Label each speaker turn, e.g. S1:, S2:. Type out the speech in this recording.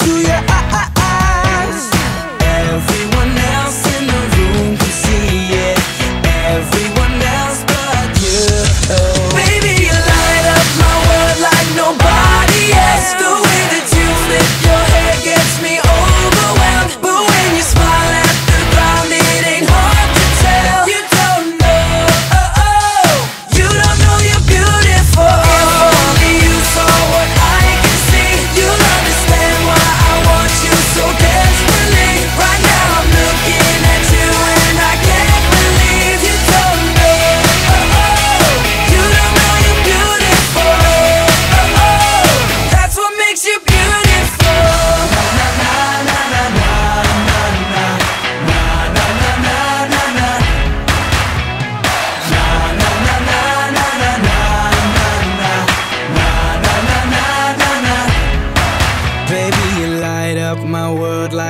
S1: into your